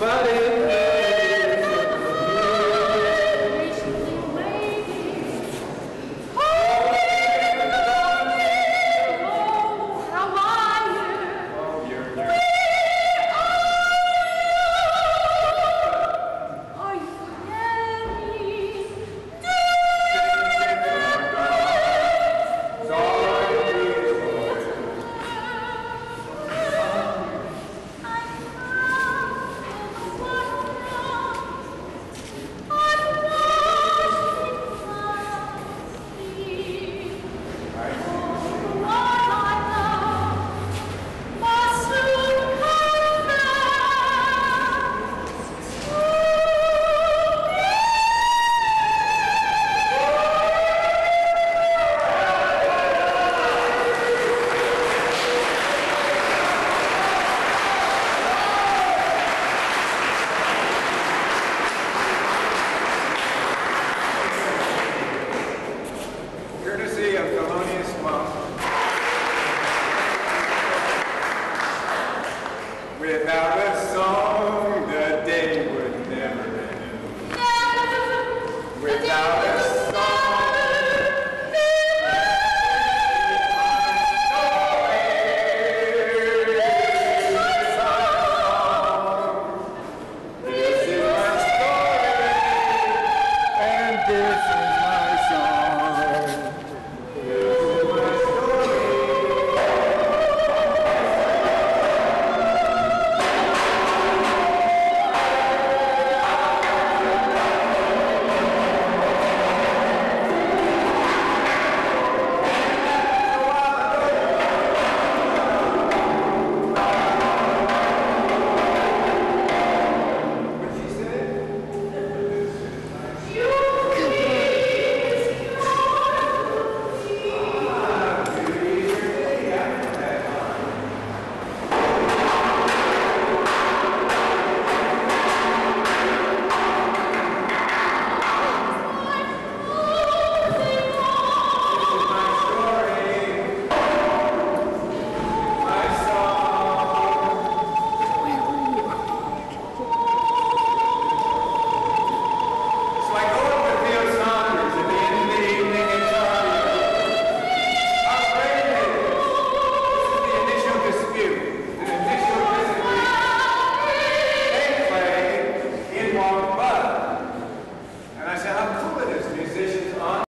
فارس